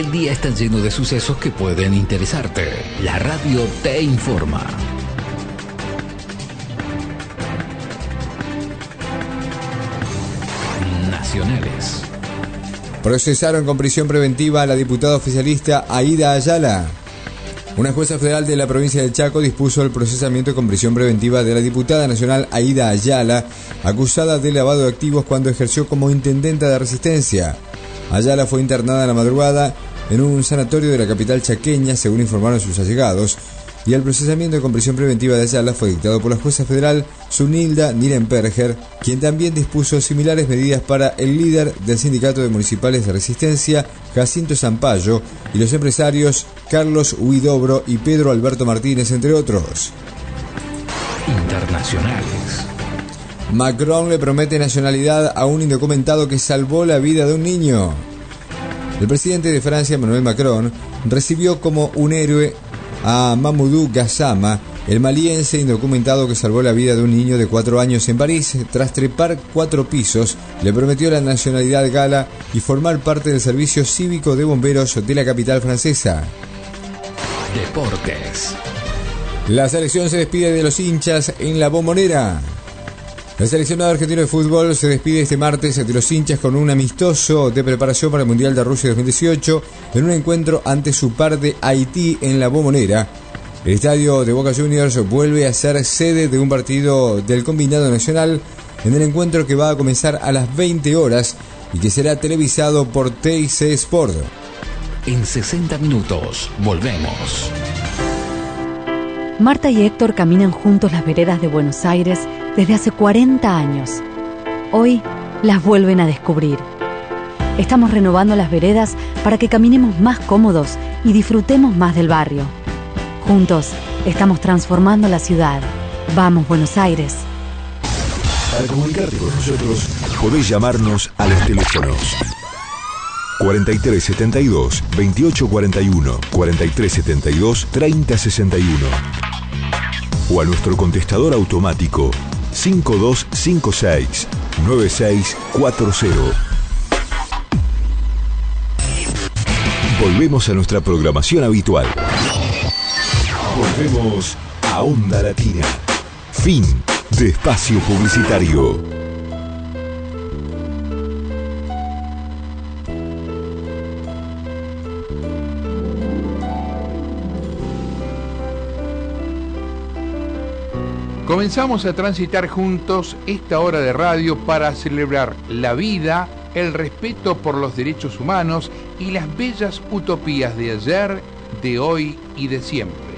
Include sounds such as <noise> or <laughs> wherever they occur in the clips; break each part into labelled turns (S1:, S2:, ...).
S1: El día está lleno de sucesos que pueden interesarte. La radio te informa. Nacionales.
S2: Procesaron con prisión preventiva a la diputada oficialista Aida Ayala. Una jueza federal de la provincia del Chaco dispuso el procesamiento con prisión preventiva de la diputada nacional Aida Ayala, acusada de lavado de activos cuando ejerció como intendenta de resistencia. Ayala fue internada en la madrugada en un sanatorio de la capital chaqueña, según informaron sus allegados, y el procesamiento con prisión preventiva de Ayala fue dictado por la jueza federal Sunilda Nirenperger, quien también dispuso similares medidas para el líder del Sindicato de Municipales de Resistencia, Jacinto Zampayo, y los empresarios Carlos Huidobro y Pedro Alberto Martínez, entre otros.
S1: Internacionales.
S2: Macron le promete nacionalidad a un indocumentado que salvó la vida de un niño. El presidente de Francia, Emmanuel Macron, recibió como un héroe a Mamoudou Gassama, el maliense indocumentado que salvó la vida de un niño de cuatro años en París. Tras trepar cuatro pisos, le prometió la nacionalidad gala y formar parte del servicio cívico de bomberos de la capital francesa.
S1: Deportes.
S2: La selección se despide de los hinchas en la bombonera. El seleccionado argentino de fútbol se despide este martes de los hinchas con un amistoso de preparación para el Mundial de Rusia 2018 en un encuentro ante su par de Haití en la Bombonera. El estadio de Boca Juniors vuelve a ser sede de un partido del combinado nacional en el encuentro que va a comenzar a las 20 horas y que será televisado por TIC Sport.
S1: En 60 minutos, volvemos.
S3: Marta y Héctor caminan juntos las veredas de Buenos Aires desde hace 40 años. Hoy las vuelven a descubrir. Estamos renovando las veredas para que caminemos más cómodos y disfrutemos más del barrio. Juntos estamos transformando la ciudad. Vamos, Buenos Aires.
S4: Para comunicarte con nosotros, podés llamarnos a los teléfonos 4372 2841 4372 3061 o a nuestro contestador automático 5256 9640. Volvemos a nuestra programación habitual. Volvemos a Onda Latina. Fin de espacio publicitario.
S5: Comenzamos a transitar juntos esta hora de radio para celebrar la vida, el respeto por los derechos humanos y las bellas utopías de ayer, de hoy y de siempre.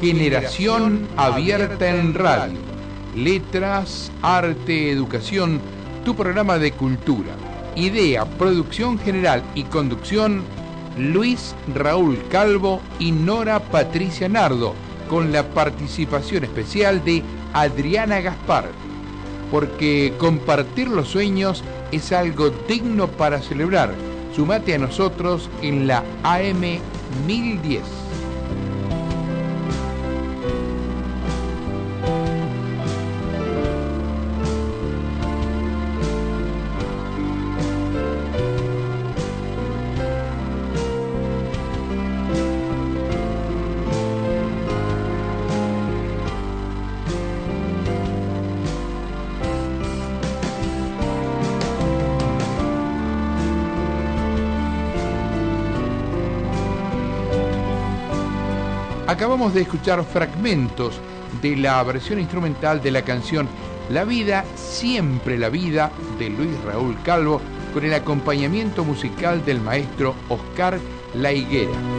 S5: Generación abierta en radio. Letras, arte, educación, tu programa de cultura. Idea, producción general y conducción, Luis Raúl Calvo y Nora Patricia Nardo con la participación especial de Adriana Gaspar, porque compartir los sueños es algo digno para celebrar. Sumate a nosotros en la AM 1010. Acabamos de escuchar fragmentos de la versión instrumental de la canción La vida, siempre la vida de Luis Raúl Calvo con el acompañamiento musical del maestro Oscar La Higuera.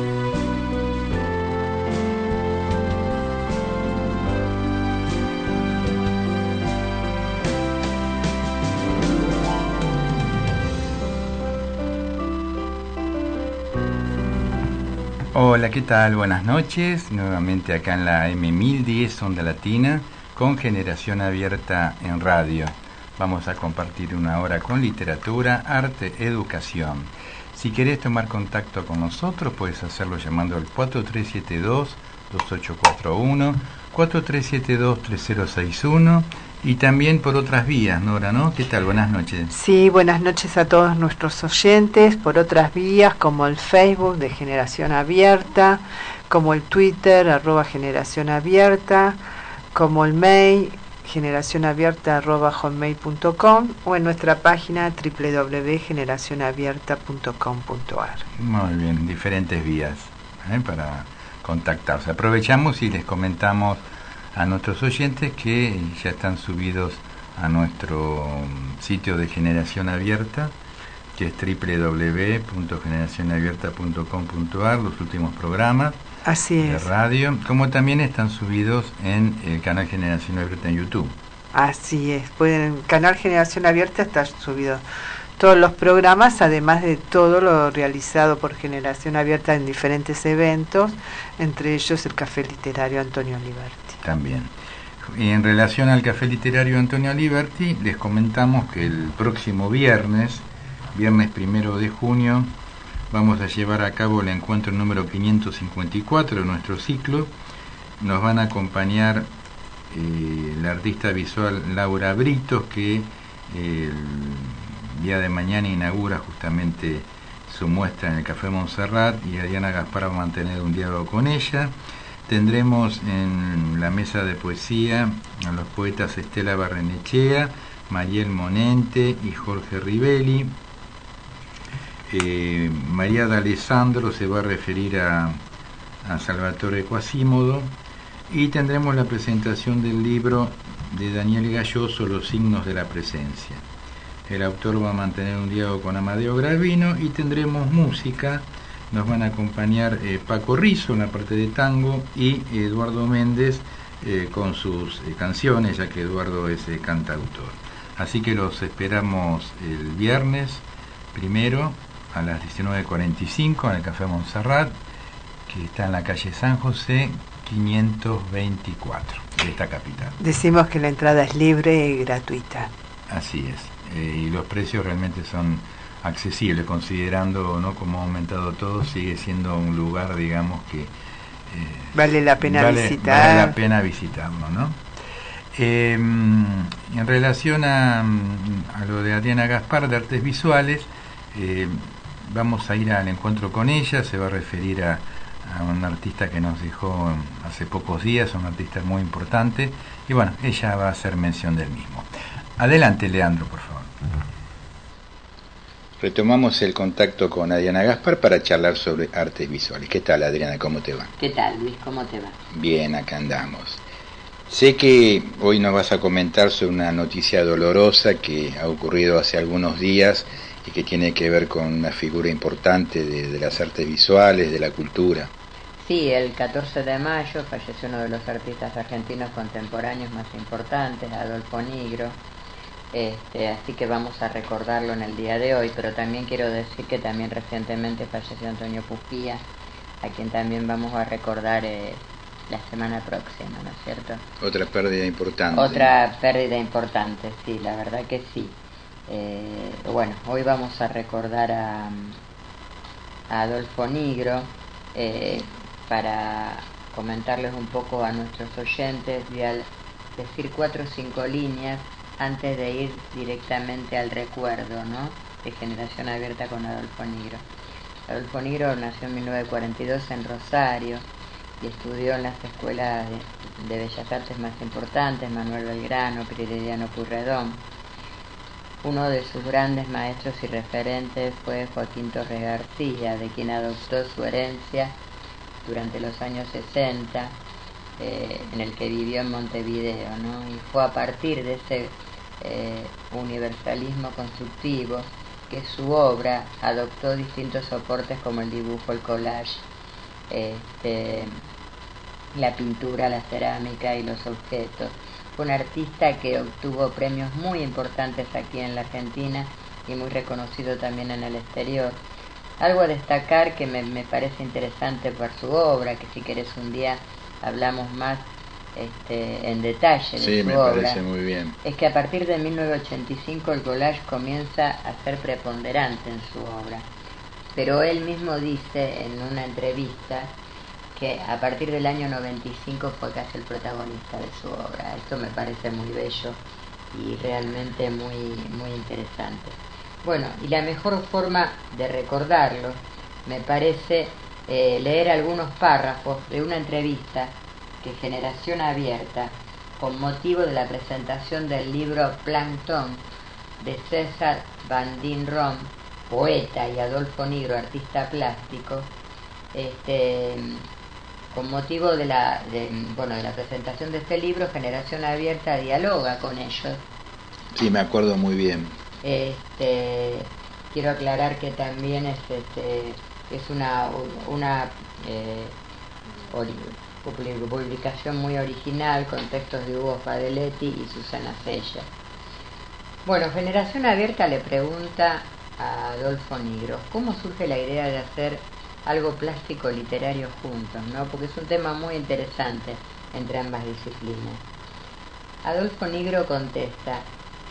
S6: Hola, ¿qué tal? Buenas noches. Nuevamente acá en la M1010 Onda Latina con Generación Abierta en Radio. Vamos a compartir una hora con literatura, arte, educación. Si querés tomar contacto con nosotros, puedes hacerlo llamando al 4372-2841, 4372-3061 Y también por otras vías, Nora, ¿no? ¿Qué tal? Buenas noches.
S7: Sí, buenas noches a todos nuestros oyentes, por otras vías como el Facebook de Generación Abierta, como el Twitter, arroba Generación Abierta, como el mail, generacionabierta.com o en nuestra página www.generacionabierta.com.ar.
S6: Muy bien, diferentes vías ¿eh? para contactarse. Aprovechamos y les comentamos a nuestros oyentes que ya están subidos a nuestro sitio de Generación Abierta, que es www.generacionabierta.com.ar, los últimos programas
S7: Así
S6: de radio, como también están subidos en el canal Generación Abierta en YouTube.
S7: Así es, pueden, canal Generación Abierta está subido todos los programas, además de todo lo realizado por Generación Abierta en diferentes eventos, entre ellos el Café Literario Antonio Liberti.
S6: También. En relación al Café Literario Antonio Liberti, les comentamos que el próximo viernes, viernes primero de junio, vamos a llevar a cabo el encuentro número 554 de nuestro ciclo. Nos van a acompañar eh, la artista visual Laura Britos, que el día de mañana inaugura justamente su muestra en el Café Montserrat y Adriana Gaspar va a mantener un diálogo con ella. Tendremos en la mesa de poesía a los poetas Estela Barrenechea, Mariel Monente y Jorge Rivelli. Eh, María de se va a referir a, a Salvatore Quasimodo y tendremos la presentación del libro de Daniel Galloso, Los signos de la presencia. El autor va a mantener un diálogo con Amadeo Gravino y tendremos música. Nos van a acompañar eh, Paco Rizzo en la parte de tango y Eduardo Méndez eh, con sus eh, canciones, ya que Eduardo es eh, cantautor. Así que los esperamos el viernes primero a las 19.45 en el Café Montserrat, que está en la calle San José 524 de esta capital.
S7: Decimos que la entrada es libre y gratuita.
S6: Así es. Y los precios realmente son accesibles, considerando no como ha aumentado todo, sigue siendo un lugar, digamos, que eh,
S7: Vale la pena
S6: vale,
S7: visitar.
S6: vale la pena visitarlo, ¿no? Eh, en relación a, a lo de Adriana Gaspar de Artes Visuales, eh, vamos a ir al encuentro con ella, se va a referir a, a un artista que nos dejó hace pocos días, un artista muy importante, y bueno, ella va a hacer mención del mismo. Adelante, Leandro, por favor. Retomamos el contacto con Adriana Gaspar para charlar sobre artes visuales. ¿Qué tal, Adriana? ¿Cómo te va?
S8: ¿Qué tal, Luis? ¿Cómo te va?
S6: Bien, acá andamos. Sé que hoy nos vas a comentar sobre una noticia dolorosa que ha ocurrido hace algunos días y que tiene que ver con una figura importante de, de las artes visuales, de la cultura.
S8: Sí, el 14 de mayo falleció uno de los artistas argentinos contemporáneos más importantes, Adolfo Nigro. Este, así que vamos a recordarlo en el día de hoy, pero también quiero decir que también recientemente falleció Antonio Pupía, a quien también vamos a recordar eh, la semana próxima, ¿no es cierto?
S6: Otra pérdida importante.
S8: Otra pérdida importante, sí, la verdad que sí. Eh, bueno, hoy vamos a recordar a, a Adolfo Nigro eh, para comentarles un poco a nuestros oyentes y al decir cuatro o cinco líneas antes de ir directamente al recuerdo, ¿no? De Generación Abierta con Adolfo Nigro. Adolfo Nigro nació en 1942 en Rosario y estudió en las escuelas de, Bellas Artes más importantes, Manuel Belgrano, Prilidiano Purredón. Uno de sus grandes maestros y referentes fue Joaquín Torres García, de quien adoptó su herencia durante los años 60, eh, en el que vivió en Montevideo, ¿no? Y fue a partir de ese eh, universalismo constructivo que su obra adoptó distintos soportes como el dibujo, el collage, este, la pintura, la cerámica y los objetos. Fue un artista que obtuvo premios muy importantes aquí en la Argentina y muy reconocido también en el exterior. Algo a destacar que me, parece interesante por su obra, que si querés un día hablamos más este, en detalle de
S6: Sí,
S8: su
S6: me
S8: obra,
S6: parece muy bien.
S8: es que a partir de 1985 el collage comienza a ser preponderante en su obra. Pero él mismo dice en una entrevista que a partir del año 95 fue casi el protagonista de su obra. Esto me parece muy bello y realmente muy, muy interesante. Bueno, y la mejor forma de recordarlo me parece eh, leer algunos párrafos de una entrevista que Generación Abierta, con motivo de la presentación del libro Plankton de César Van Din Rom, poeta, y Adolfo Nigro, artista plástico, este, con motivo de la, bueno, de la presentación de este libro, Generación Abierta dialoga con ellos.
S6: Sí, me acuerdo muy bien.
S8: Este, quiero aclarar que también es, este, es una, una eh, publicación muy original con textos de Hugo Fadeletti y Susana Sella. Bueno, Generación Abierta le pregunta a Adolfo Nigro, ¿cómo surge la idea de hacer algo plástico literario juntos? ¿no? Porque es un tema muy interesante entre ambas disciplinas. Adolfo Nigro contesta,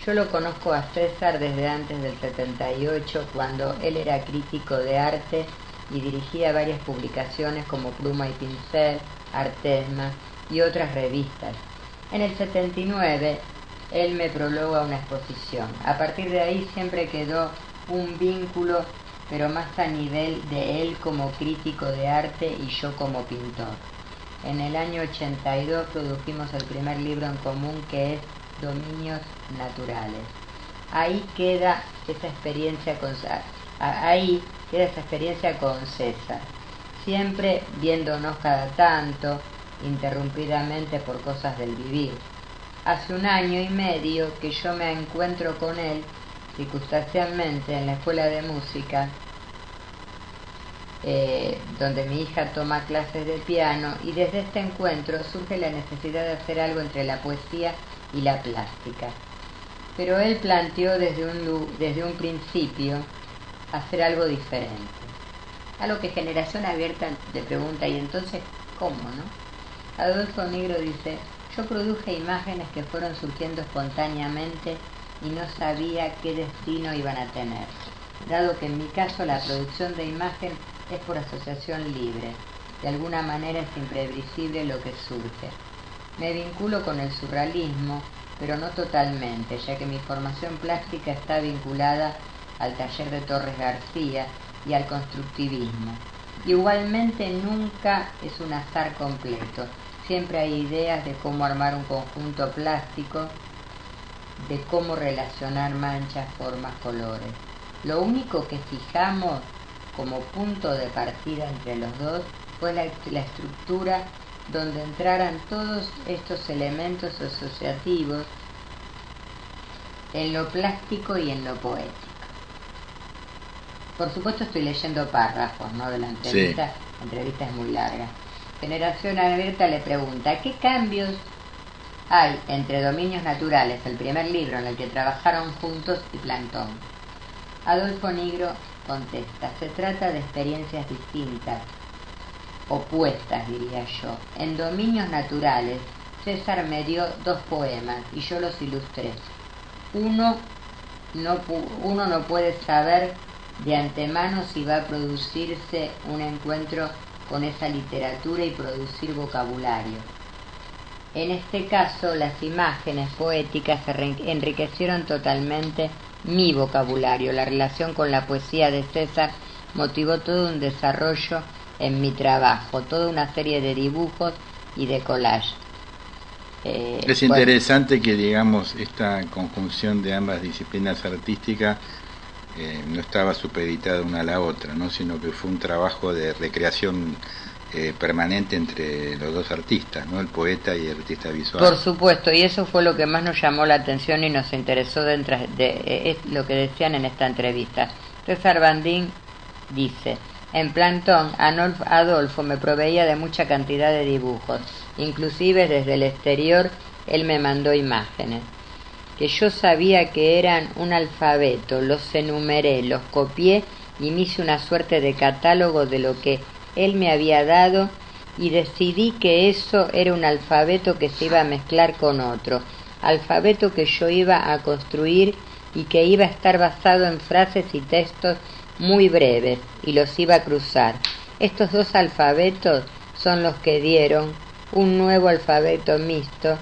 S8: yo lo conozco a César desde antes del 78, cuando él era crítico de arte y dirigía varias publicaciones como Pluma y Pincel, Artesma y otras revistas. En el 79, él me prologa una exposición. A partir de ahí siempre quedó un vínculo, pero más a nivel de él como crítico de arte y yo como pintor. En el año 82 produjimos el primer libro en común que es Dominios Naturales. Ahí queda esa experiencia con ahí queda esa experiencia con César, siempre viéndonos cada tanto, interrumpidamente por cosas del vivir. Hace un año y medio que yo me encuentro con él circunstancialmente en la escuela de música, eh, donde mi hija toma clases de piano y desde este encuentro surge la necesidad de hacer algo entre la poesía y la plástica. Pero él planteó desde un, desde un principio hacer algo diferente. A lo que Generación Abierta le pregunta, ¿y entonces cómo, no? Adolfo Negro dice, yo produje imágenes que fueron surgiendo espontáneamente y no sabía qué destino iban a tener, dado que en mi caso la producción de imagen es por asociación libre. De alguna manera es imprevisible lo que surge. Me vinculo con el surrealismo, pero no totalmente, ya que mi formación plástica está vinculada al taller de Torres García y al constructivismo. Igualmente nunca es un azar completo, siempre hay ideas de cómo armar un conjunto plástico de cómo relacionar manchas, formas, colores. Lo único que fijamos como punto de partida entre los dos fue la, estructura donde entraran todos estos elementos asociativos en lo plástico y en lo poético. Por supuesto estoy leyendo párrafos ¿no? de la entrevista, la entrevista es muy larga. Generación Abierta le pregunta, ¿qué cambios hay entre Dominios Naturales, el primer libro en el que trabajaron juntos, y Plantón. Adolfo Negro contesta, se trata de experiencias distintas, opuestas diría yo. En Dominios Naturales, César me dio dos poemas y yo los ilustré. Uno no, uno no puede saber de antemano si va a producirse un encuentro con esa literatura y producir vocabulario en este caso, las imágenes poéticas enriquecieron totalmente mi vocabulario. La relación con la poesía de César motivó todo un desarrollo en mi trabajo, toda una serie de dibujos y de collage.
S6: Eh, es interesante que, digamos, esta conjunción de ambas disciplinas artísticas eh, no estaba supeditada una a la otra, ¿no? sino que fue un trabajo de recreación eh, permanente entre los dos artistas, ¿no? el poeta y el artista visual.
S8: Por supuesto, y eso fue lo que más nos llamó la atención y nos interesó dentro de, eh, lo que decían en esta entrevista. César Bandín dice, en Plantón, Adolfo me proveía de mucha cantidad de dibujos, inclusive desde el exterior él me mandó imágenes, que yo sabía que eran un alfabeto, los enumeré, los copié y me hice una suerte de catálogo de lo que él me había dado y decidí que eso era un alfabeto que se iba a mezclar con otro, alfabeto que yo iba a construir y que iba a estar basado en frases y textos muy breves y los iba a cruzar. Estos dos alfabetos son los que dieron un nuevo alfabeto mixto,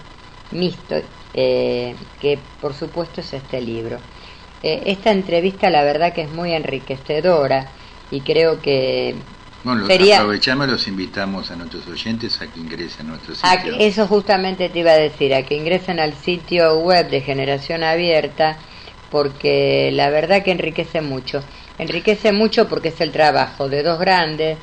S8: mixto eh, que por supuesto es este libro. Eh, esta entrevista la verdad que es muy enriquecedora y creo que
S6: bueno,
S8: sería...
S6: aprovechamos los invitamos a nuestros oyentes a que ingresen a nuestro sitio.
S8: eso justamente te iba a decir, a que ingresen al sitio web de Generación Abierta porque la verdad que enriquece mucho. Enriquece mucho porque es el trabajo de dos grandes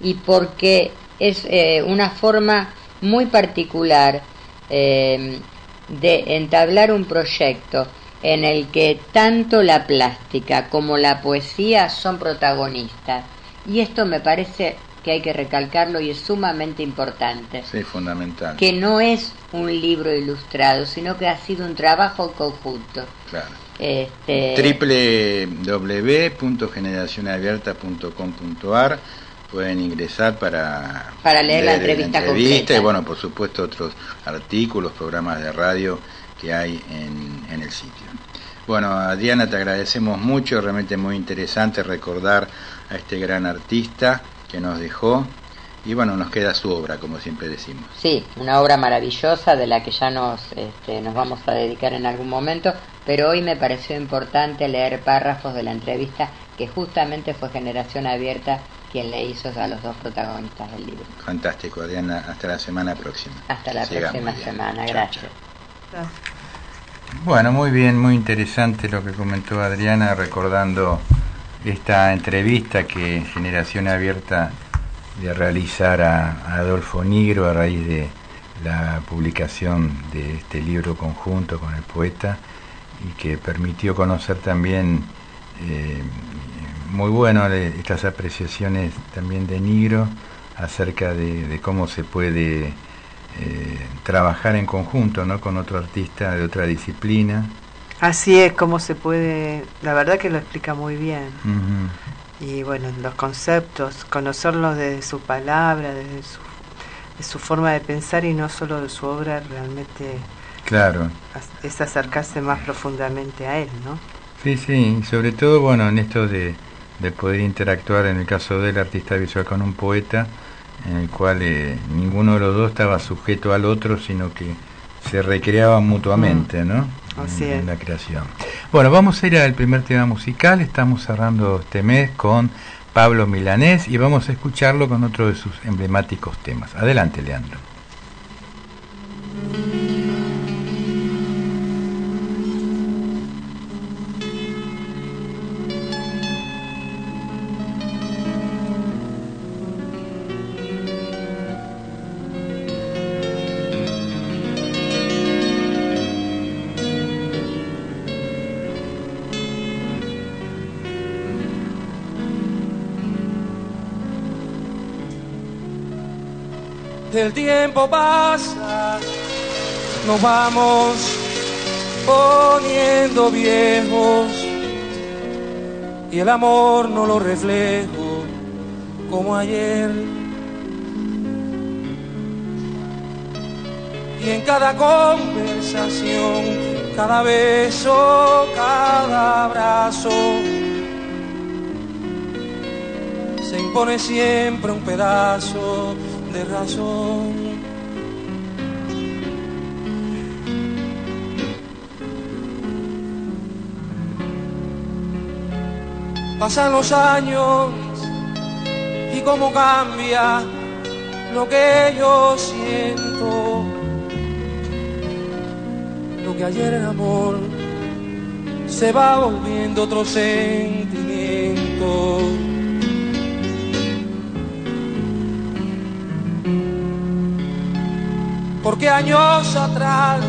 S8: y porque es eh, una forma muy particular eh, de entablar un proyecto en el que tanto la plástica como la poesía son protagonistas. Y esto me parece que hay que recalcarlo y es sumamente importante.
S6: Sí, fundamental.
S8: Que no es un libro ilustrado, sino que ha sido un trabajo conjunto.
S6: Claro.
S8: Este...
S6: www.generacionabierta.com.ar pueden ingresar para,
S8: para leer, la entrevista,
S6: entrevista y bueno, por supuesto otros artículos, programas de radio que hay en, en el sitio. Bueno, Adriana, te agradecemos mucho, realmente muy interesante recordar a este gran artista que nos dejó y bueno, nos queda su obra, como siempre decimos.
S8: Sí, una obra maravillosa de la que ya nos, este, nos vamos a dedicar en algún momento, pero hoy me pareció importante leer párrafos de la entrevista que justamente fue Generación Abierta quien le hizo a los dos protagonistas del libro.
S6: Fantástico, Adriana. Hasta la semana próxima.
S8: Hasta la próxima semana. Gracias.
S6: Bueno, muy bien, muy interesante lo que comentó Adriana, recordando esta entrevista que Generación Abierta de realizar a, Adolfo Nigro a raíz de la publicación de este libro conjunto con el poeta y que permitió conocer también eh, muy bueno estas apreciaciones también de Nigro acerca de, cómo se puede eh, trabajar en conjunto ¿no? con otro artista de otra disciplina.
S7: Así es, cómo se puede, la verdad que lo explica muy bien. Y bueno, los conceptos, conocerlos desde su palabra, desde su, de su forma de pensar y no solo de su obra, realmente
S6: claro.
S7: es acercarse más profundamente a él, ¿no?
S6: Sí, sí, sobre todo, bueno, en esto de, de poder interactuar, en el caso del artista visual, con un poeta, en el cual eh, ninguno de los dos estaba sujeto al otro, sino que se recreaban mutuamente, mm. ¿no?
S7: Así
S6: en, en, la creación. Bueno, vamos a ir al primer tema musical. Estamos cerrando este mes con Pablo Milanés y vamos a escucharlo con otro de sus emblemáticos temas. Adelante, Leandro.
S9: El tiempo pasa, nos vamos poniendo viejos y el amor no lo reflejo como ayer. Y en cada conversación, cada beso, cada abrazo, se impone siempre un pedazo de razón. Pasan los años y cómo cambia lo que yo siento. Lo que ayer era amor se va volviendo otro sentimiento. Porque años atrás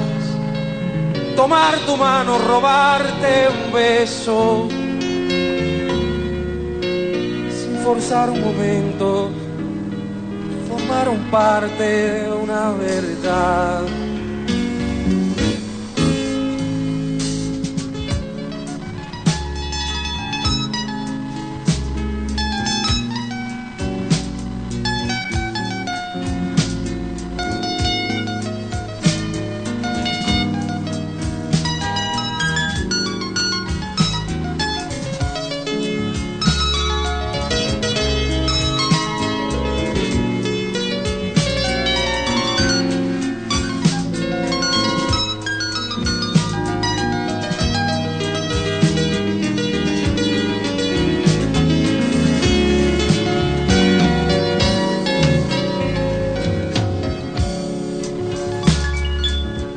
S9: tomar tu mano, robarte un beso, sin forzar un momento, formaron parte de una verdad.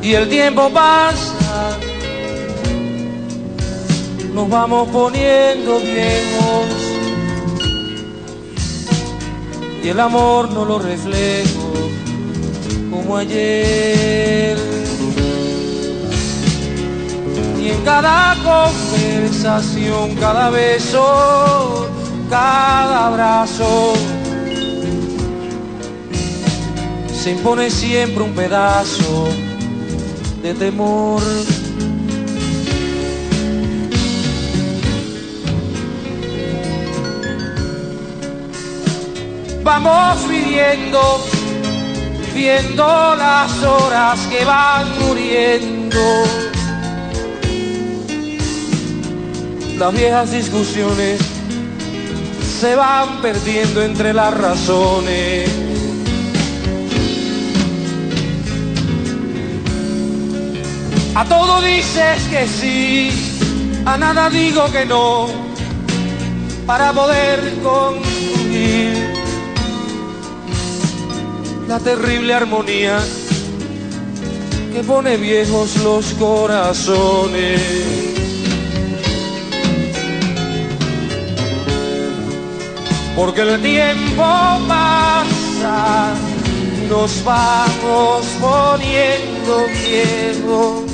S9: Y el tiempo pasa, nos vamos poniendo viejos y el amor no lo reflejo como ayer. Y en cada conversación, cada beso, cada abrazo, se impone siempre un pedazo de temor. Vamos viviendo, viendo las horas que van muriendo. Las viejas discusiones se van perdiendo entre las razones. A todo dices que sí, a nada digo que no, para poder concluir la terrible armonía que pone viejos los corazones. Porque el tiempo pasa nos vamos poniendo viejos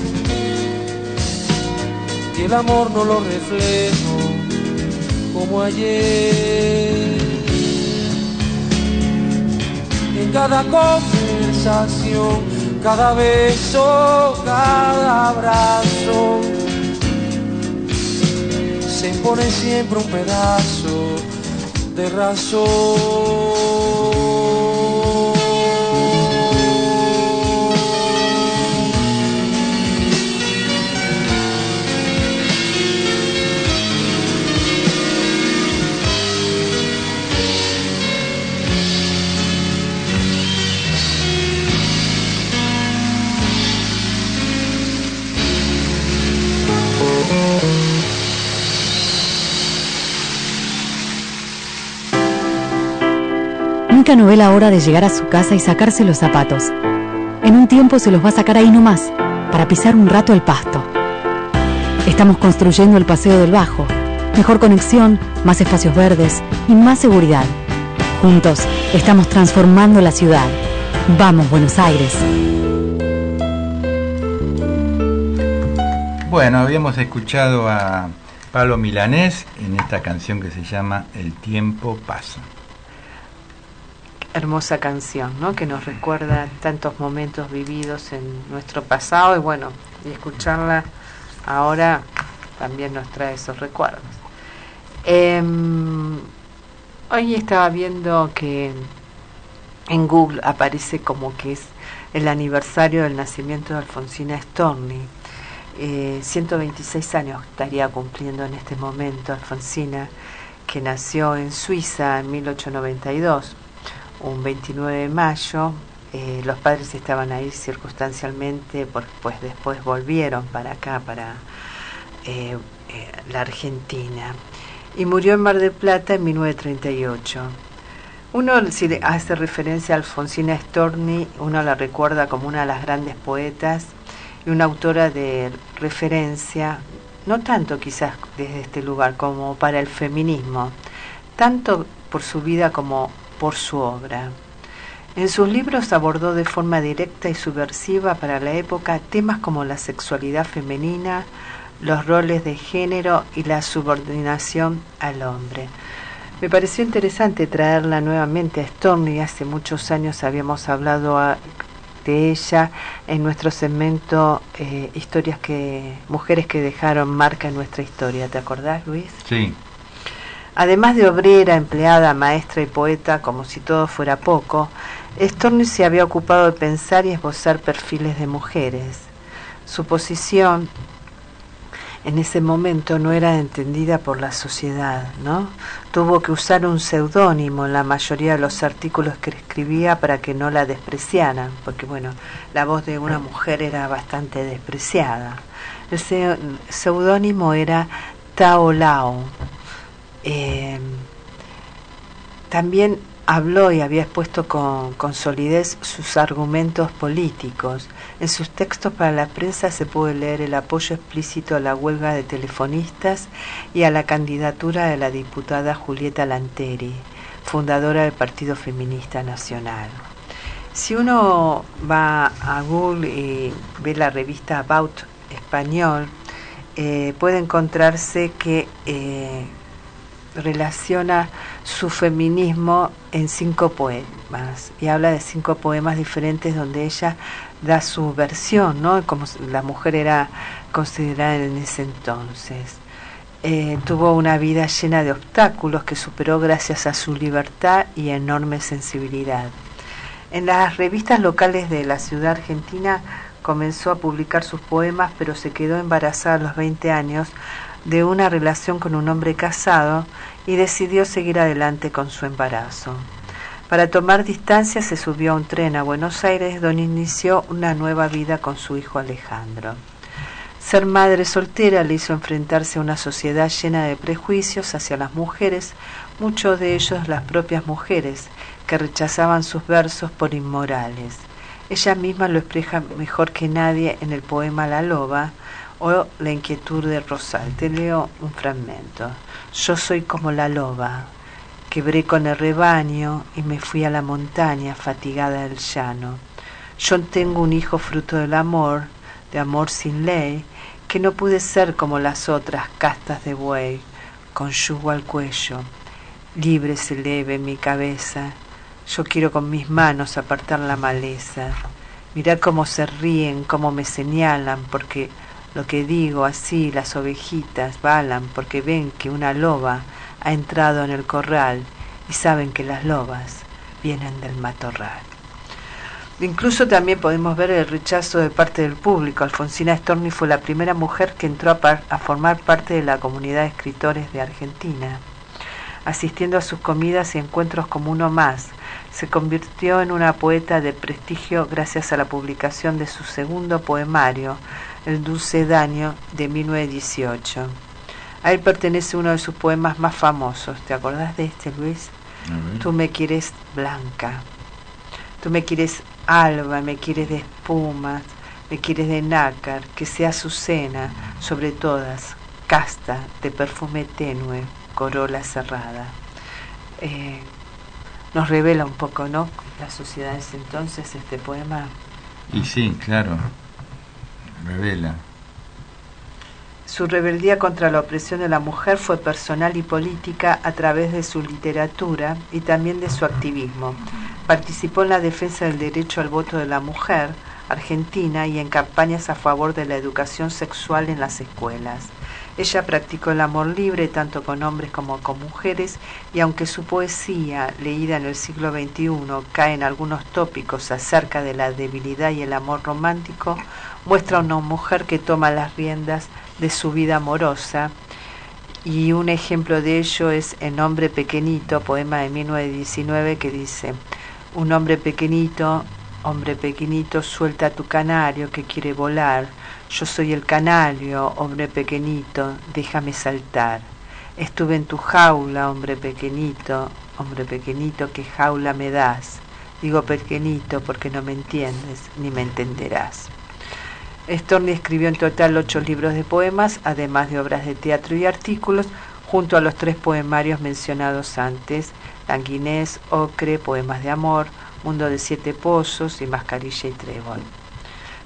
S9: el amor no lo reflejo como ayer. En cada conversación, cada beso, cada abrazo, se impone siempre un pedazo de razón.
S3: Mica no ve la hora de llegar a su casa y sacarse los zapatos. En un tiempo se los va a sacar ahí nomás, para pisar un rato el pasto. Estamos construyendo el Paseo del Bajo. Mejor conexión, más espacios verdes y más seguridad. Juntos estamos transformando la ciudad. Vamos, Buenos Aires.
S6: Bueno, habíamos escuchado a Pablo Milanés en esta canción que se llama El tiempo pasa.
S7: Hermosa canción, ¿no? Que nos recuerda tantos momentos vividos en nuestro pasado y bueno, y escucharla ahora también nos trae esos recuerdos. Em, hoy estaba viendo que en Google aparece como que es el aniversario del nacimiento de Alfonsina Storni. Eh, 126 años estaría cumpliendo en este momento Alfonsina, que nació en Suiza en 1892, un 29 de mayo. Eh, los padres estaban ahí circunstancialmente, pues después volvieron para acá, para eh, eh, la Argentina. Y murió en Mar del Plata en 1938. Uno, si hace referencia a Alfonsina Storni, uno la recuerda como una de las grandes poetas y una autora de referencia, no tanto quizás desde este lugar como para el feminismo, tanto por su vida como por su obra. En sus libros abordó de forma directa y subversiva para la época temas como la sexualidad femenina, los roles de género y la subordinación al hombre. Me pareció interesante traerla nuevamente a Stormy. Hace muchos años habíamos hablado a, de ella en nuestro segmento eh, Historias que mujeres que dejaron marca en nuestra historia. ¿Te acordás, Luis?
S6: Sí.
S7: Además de obrera, empleada, maestra y poeta, como si todo fuera poco, Storni se había ocupado de pensar y esbozar perfiles de mujeres. Su posición en ese momento no era entendida por la sociedad, ¿no? Tuvo que usar un seudónimo en la mayoría de los artículos que escribía para que no la despreciaran, porque bueno, la voz de una mujer era bastante despreciada. El seudónimo era Tao Lao. Eh, también habló y había expuesto con, solidez sus argumentos políticos. En sus textos para la prensa se puede leer el apoyo explícito a la huelga de telefonistas y a la candidatura de la diputada Julieta Lanteri, fundadora del Partido Feminista Nacional. Si uno va a Google y ve la revista About Español, eh, puede encontrarse que eh, relaciona su feminismo en cinco poemas y habla de cinco poemas diferentes donde ella da su versión, ¿no? Como la mujer era considerada en ese entonces. Eh, tuvo una vida llena de obstáculos que superó gracias a su libertad y enorme sensibilidad. En las revistas locales de la ciudad argentina comenzó a publicar sus poemas, pero se quedó embarazada a los 20 años de una relación con un hombre casado y decidió seguir adelante con su embarazo. Para tomar distancia se subió a un tren a Buenos Aires donde inició una nueva vida con su hijo Alejandro. Ser madre soltera le hizo enfrentarse a una sociedad llena de prejuicios hacia las mujeres, muchos de ellos las propias mujeres, que rechazaban sus versos por inmorales. Ella misma lo expresa mejor que nadie en el poema La Loba o La inquietud de Rosal. Te leo un fragmento. Yo soy como la loba. Quebré con el rebaño y me fui a la montaña fatigada del llano. Yo tengo un hijo fruto del amor, de amor sin ley, que no pude ser como las otras castas de buey, con yugo al cuello. Libre se eleve mi cabeza yo quiero con mis manos apartar la maleza. Mirad cómo se ríen, cómo me señalan, porque lo que digo así las ovejitas balan, porque ven que una loba ha entrado en el corral y saben que las lobas vienen del matorral. Incluso también podemos ver el rechazo de parte del público. Alfonsina Storni fue la primera mujer que entró a, formar parte de la comunidad de escritores de Argentina, asistiendo a sus comidas y encuentros como uno más, se convirtió en una poeta de prestigio gracias a la publicación de su segundo poemario, El Dulce Daño, de 1918. A él pertenece uno de sus poemas más famosos. ¿Te acordás de este, Luis? Tú me quieres blanca. Tú me quieres alba, me quieres de espumas, me quieres de nácar, que sea cena sobre todas, casta de perfume tenue, corola cerrada. Eh, nos revela un poco, ¿no? La sociedad de ese entonces, este poema.
S6: Y sí, claro, revela.
S7: Su rebeldía contra la opresión de la mujer fue personal y política a través de su literatura y también de su activismo. Participó en la defensa del derecho al voto de la mujer argentina y en campañas a favor de la educación sexual en las escuelas. Ella practicó el amor libre tanto con hombres como con mujeres y aunque su poesía, leída en el siglo XXI, cae en algunos tópicos acerca de la debilidad y el amor romántico, muestra a una mujer que toma las riendas de su vida amorosa y un ejemplo de ello es El hombre pequeñito, poema de 1919 que dice, un hombre pequeñito, hombre pequeñito, suelta tu canario que quiere volar, yo soy el canario, hombre pequeñito, déjame saltar. Estuve en tu jaula, hombre pequeñito, hombre pequeñito, ¿qué jaula me das? Digo pequeñito porque no me entiendes ni me entenderás. Storni escribió en total ocho libros de poemas, además de obras de teatro y artículos, junto a los tres poemarios mencionados antes, Languinés, Ocre, Poemas de Amor, Mundo de Siete Pozos y Mascarilla y Trébol.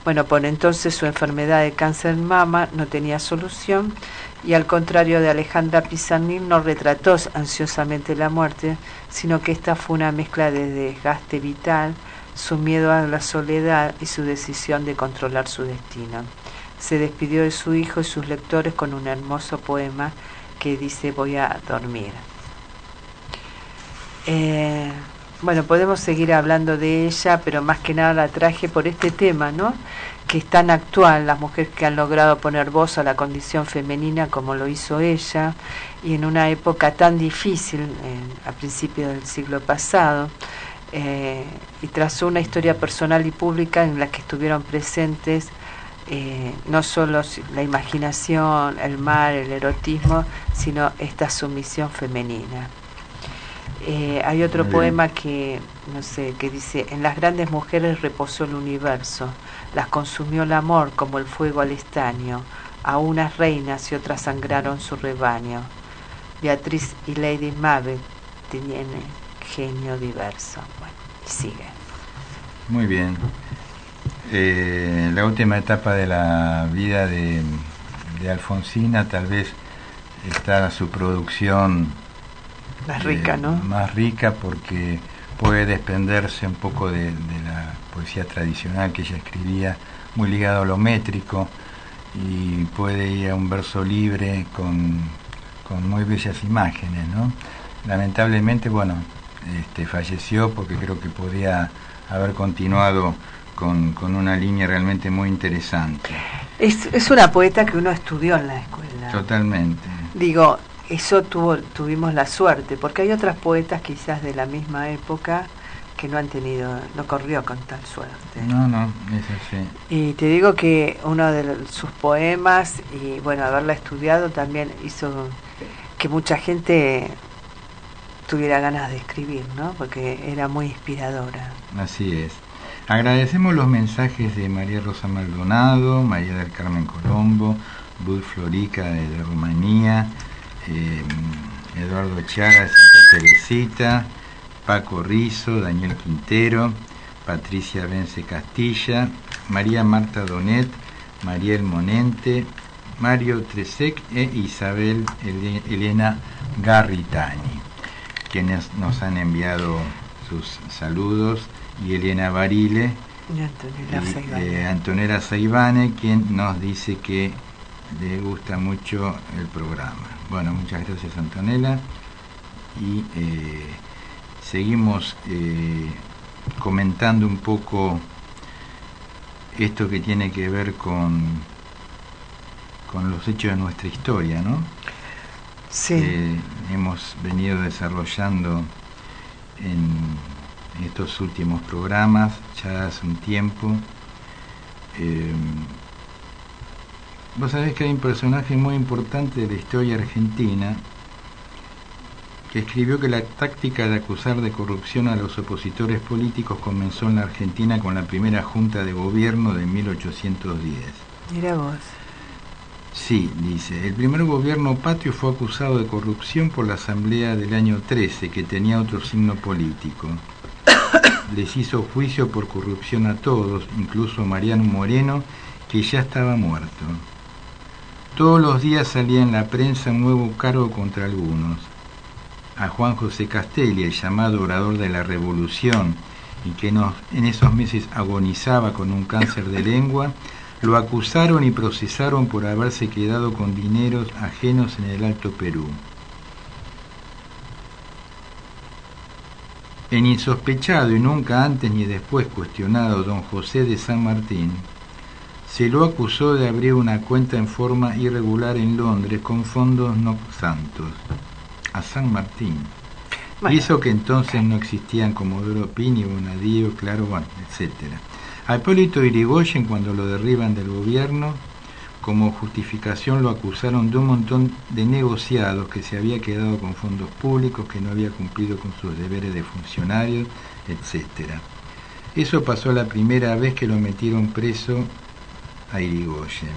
S7: Bueno, por entonces su enfermedad de cáncer mama no tenía solución y al contrario de Alejandra Pizarnik no retrató ansiosamente la muerte, sino que esta fue una mezcla de desgaste vital, su miedo a la soledad y su decisión de controlar su destino. Se despidió de su hijo y sus lectores con un hermoso poema que dice voy a dormir. Eh, bueno, podemos seguir hablando de ella, pero más que nada la traje por este tema, ¿no? Que es tan actual, las mujeres que han logrado poner voz a la condición femenina como lo hizo ella, y en una época tan difícil, a principios del siglo pasado, eh, y tras una historia personal y pública en la que estuvieron presentes eh, no solo la imaginación, el mar, el erotismo, sino esta sumisión femenina. Eh, hay otro
S6: bien.
S7: poema que, no sé, que dice, en las grandes mujeres reposó el universo, las consumió el amor como el fuego al estaño, a unas reinas y otras sangraron su rebaño. Beatriz y Lady Macbeth tienen genio diverso. Bueno, y sigue.
S6: Muy bien. Eh, la última etapa de la vida de, de Alfonsina tal vez está su producción
S7: Más
S6: eh,
S7: rica, ¿no?
S6: Más rica porque puede desprenderse un poco de, de la poesía tradicional que ella escribía, muy ligado a lo métrico, y puede ir a un verso libre con, con muy bellas imágenes, ¿no? Lamentablemente, bueno, este, falleció porque creo que podía haber continuado con, con una línea realmente muy interesante.
S7: Es, es una poeta que uno estudió en la escuela.
S6: Totalmente.
S7: Digo, eso tuvo, tuvimos la suerte, porque hay otras poetas quizás de la misma época que no han tenido, no corrió con tal suerte.
S6: No, no, eso sí.
S7: Y te digo que uno de sus poemas, y bueno, haberla estudiado también hizo que mucha gente tuviera ganas de escribir, ¿no? Porque era muy inspiradora.
S6: Así es. Agradecemos los mensajes de María Rosa Maldonado, María del Carmen Colombo, Bud Florica de, Rumanía, eh, Eduardo Chaga de Santa Teresita, Paco Rizo, Daniel Quintero, Patricia Vence Castilla, María Marta Donet, Mariel Monente, Mario Tresec e Isabel Ele- Elena Garritani, quienes nos han enviado sus saludos, y Elena Barile,
S7: Y Antonella
S6: y,
S7: Saibane.
S6: eh, Antonella Saibane, quien nos dice que le gusta mucho el programa. Bueno, muchas gracias Antonella y eh, seguimos eh, comentando un poco esto que tiene que ver con, con los hechos de nuestra historia, ¿no?
S7: Sí.
S6: Hemos venido desarrollando en estos últimos programas ya hace un tiempo. Eh, Vos sabés que hay un personaje muy importante de la historia argentina que escribió que la táctica de acusar de corrupción a los opositores políticos comenzó en la Argentina con la primera junta de gobierno de 1810.
S7: Mira vos.
S6: Sí, dice, el primer gobierno patrio fue acusado de corrupción por la Asamblea del año 13, que tenía otro signo político. <coughs> Les hizo juicio por corrupción a todos, incluso a Mariano Moreno, que ya estaba muerto. Todos los días salía en la prensa un nuevo cargo contra algunos. A Juan José Castelli, el llamado orador de la revolución, y que en esos meses agonizaba con un cáncer de lengua, lo acusaron y procesaron por haberse quedado con dineros ajenos en el Alto Perú. En insospechado y nunca antes ni después cuestionado don José de San Martín, se lo acusó de abrir una cuenta en forma irregular en Londres con fondos no santos a San Martín.
S7: Bueno,
S6: Hizo que entonces no existían Comodoro Pi ni Bonadío, claro, etcétera. A Hipólito Yrigoyen, cuando lo derriban del gobierno, como justificación lo acusaron de un montón de negociados que se había quedado con fondos públicos, que no había cumplido con sus deberes de funcionarios, etcétera. Eso pasó la primera vez que lo metieron preso a Irigoyen.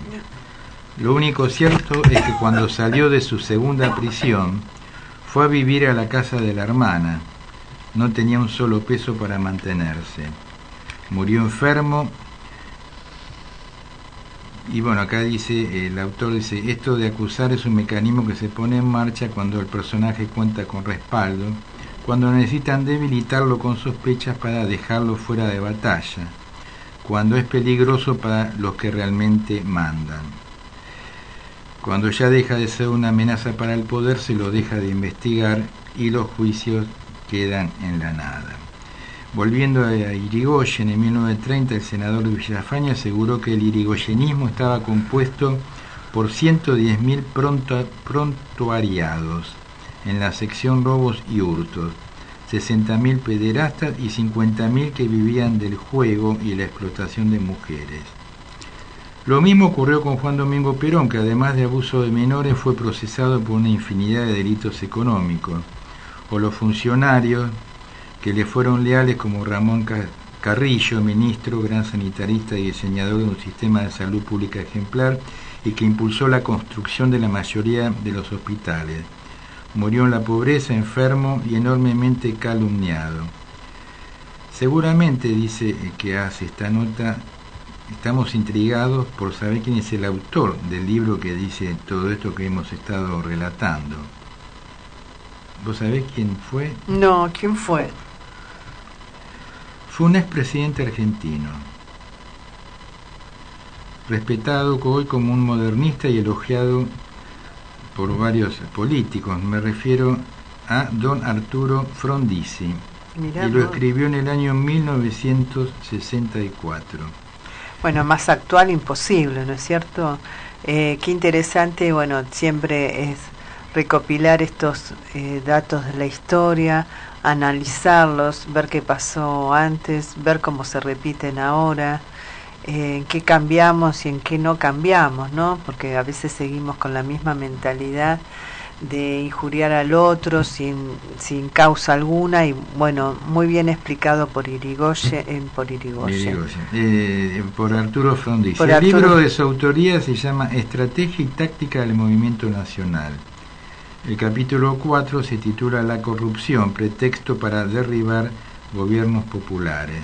S6: Lo único cierto es que cuando salió de su segunda prisión, fue a vivir a la casa de la hermana. No tenía un solo peso para mantenerse. Murió enfermo. Y bueno, acá dice, el autor dice, esto de acusar es un mecanismo que se pone en marcha cuando el personaje cuenta con respaldo, cuando necesitan debilitarlo con sospechas para dejarlo fuera de batalla, cuando es peligroso para los que realmente mandan. Cuando ya deja de ser una amenaza para el poder, se lo deja de investigar y los juicios quedan en la nada. Volviendo a Irigoyen, en 1930 el senador de Villafaña aseguró que el irigoyenismo estaba compuesto por 110.000 pronto, prontuariados en la sección robos y hurtos, 60.000 pederastas y 50.000 que vivían del juego y la explotación de mujeres. Lo mismo ocurrió con Juan Domingo Perón, que además de abuso de menores fue procesado por una infinidad de delitos económicos. o los funcionarios que le fueron leales como Ramón Carrillo, ministro, gran sanitarista y diseñador de un sistema de salud pública ejemplar y que impulsó la construcción de la mayoría de los hospitales. Murió en la pobreza, enfermo y enormemente calumniado. Seguramente, dice que hace esta nota, estamos intrigados por saber quién es el autor del libro que dice todo esto que hemos estado relatando. ¿Vos sabés quién fue?
S7: No, ¿quién fue?
S6: Fue un expresidente argentino, respetado hoy como un modernista y elogiado por varios políticos. Me refiero a don Arturo Frondizi. y lo escribió en el año 1964.
S7: Bueno, más actual imposible, ¿no es cierto? Eh, qué interesante, bueno, siempre es recopilar estos eh, datos de la historia, analizarlos, ver qué pasó antes, ver cómo se repiten ahora, eh, en qué cambiamos y en qué no cambiamos, ¿no? Porque a veces seguimos con la misma mentalidad de injuriar al otro sin, sin causa alguna y bueno, muy bien explicado por Irigoyen, eh, por Irigoyen.
S6: Eh, por Arturo Frondizi. El libro de su autoría se llama Estrategia y Táctica del Movimiento Nacional. El capítulo 4 se titula La corrupción, pretexto para derribar gobiernos populares.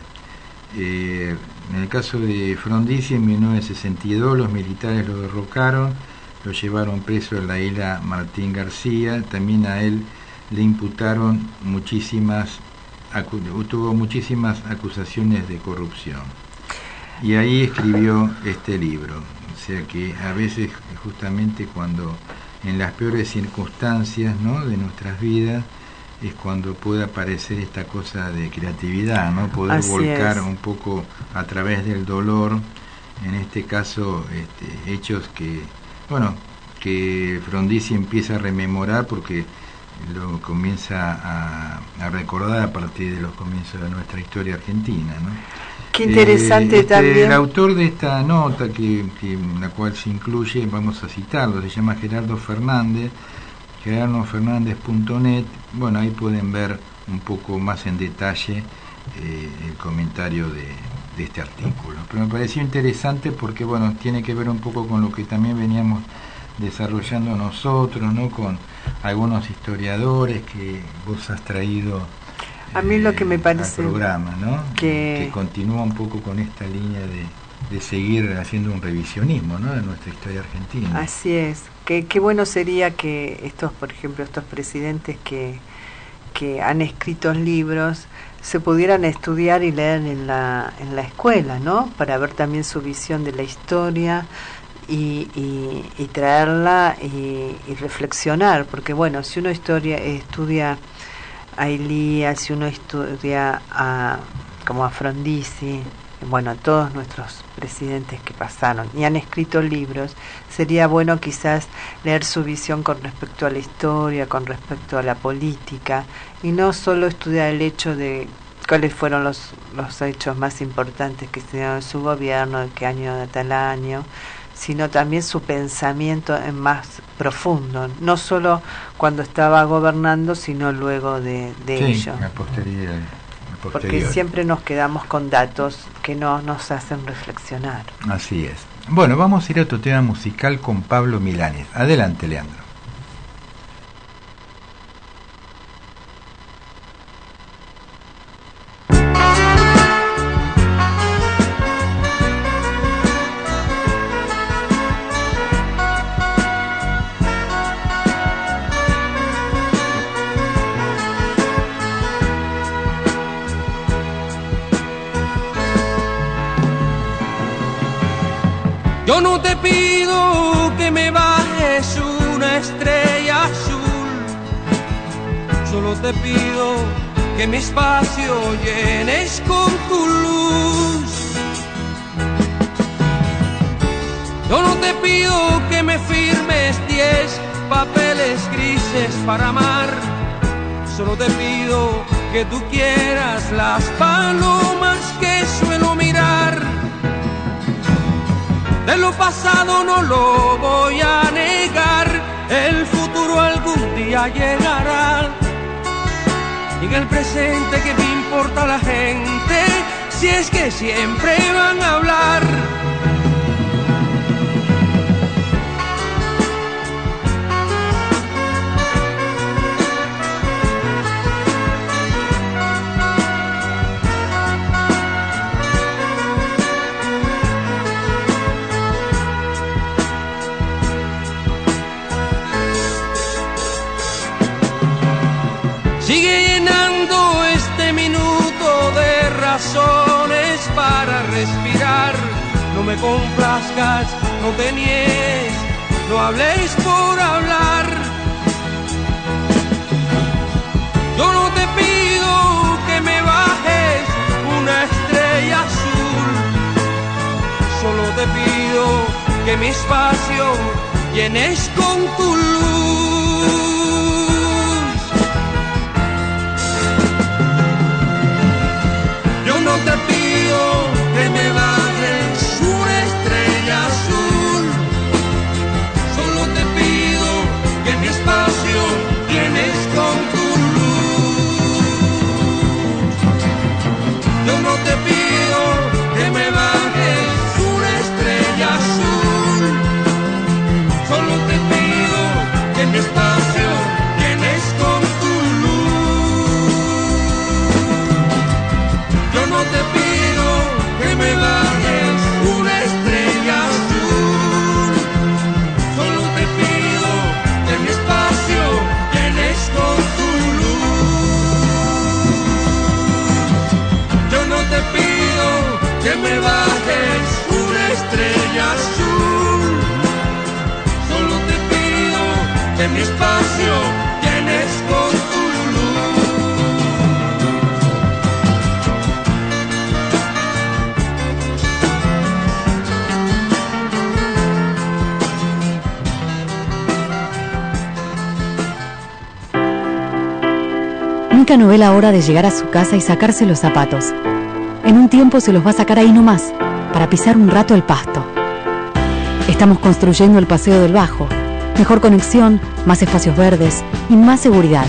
S6: Eh, en el caso de Frondizi, en 1962 los militares lo derrocaron, lo llevaron preso en la isla Martín García, también a él le imputaron muchísimas, tuvo muchísimas acusaciones de corrupción. Y ahí escribió este libro. O sea que a veces justamente cuando en las peores circunstancias ¿no? de nuestras vidas es cuando puede aparecer esta cosa de creatividad, ¿no? Poder volcar un poco a través del dolor, en este caso este, hechos que, bueno, que Frondizi empieza a rememorar porque lo comienza a, a, recordar a partir de los comienzos de nuestra historia argentina, ¿no?
S7: Qué interesante
S6: eh, este,
S7: también.
S6: El autor de esta nota, que, que, la cual se incluye, vamos a citarlo, se llama Gerardo Fernández, gerardofernández.net, bueno, ahí pueden ver un poco más en detalle eh, el comentario de, de, este artículo. Pero me pareció interesante porque, bueno, tiene que ver un poco con lo que también veníamos desarrollando nosotros, ¿no? Con algunos historiadores que vos has traído
S7: a mí lo que me parece
S6: programa, ¿no? que... continúa un poco con esta línea de, de seguir haciendo un revisionismo ¿no? de nuestra historia argentina.
S7: Así es. Qué, qué bueno sería que estos, por ejemplo, estos presidentes que, que han escrito libros se pudieran estudiar y leer en la, en la escuela, ¿no? Para ver también su visión de la historia y, y, y traerla y, y, reflexionar, porque bueno, si uno historia, estudia a Elías, si uno estudia a, como a Frondizi, bueno, a todos nuestros presidentes que pasaron y han escrito libros, sería bueno quizás leer su visión con respecto a la historia, con respecto a la política, y no solo estudiar el hecho de cuáles fueron los, los hechos más importantes que se dieron en su gobierno, de qué año de tal año, sino también su pensamiento en más profundo, no solo cuando estaba gobernando, sino luego de, de
S6: sí,
S7: ello.
S6: Posteriori.
S7: Porque siempre nos quedamos con datos que no nos hacen reflexionar.
S6: Así es. Bueno, vamos a ir a otro tema musical con Pablo Milanes. Adelante, Leandro.
S9: Llenes con tu luz. Yo no te pido que me firmes diez papeles grises para amar, solo te pido que tú quieras las palomas que suelo mirar. De lo pasado no lo voy a negar, el futuro algún día llegará. Y en el presente que importa la gente, si es que siempre van a hablar. Me complazcas, no te no habléis por hablar. Yo no te pido que me bajes una estrella azul, solo te pido que mi espacio llenes con tu luz. Que me bajes una estrella luz.
S3: Mica no ve la hora de llegar a su casa y sacarse los zapatos. En un tiempo se los va a sacar ahí nomás, para pisar un rato el pasto. Estamos construyendo el Paseo del Bajo. Mejor conexión, más espacios verdes y más seguridad.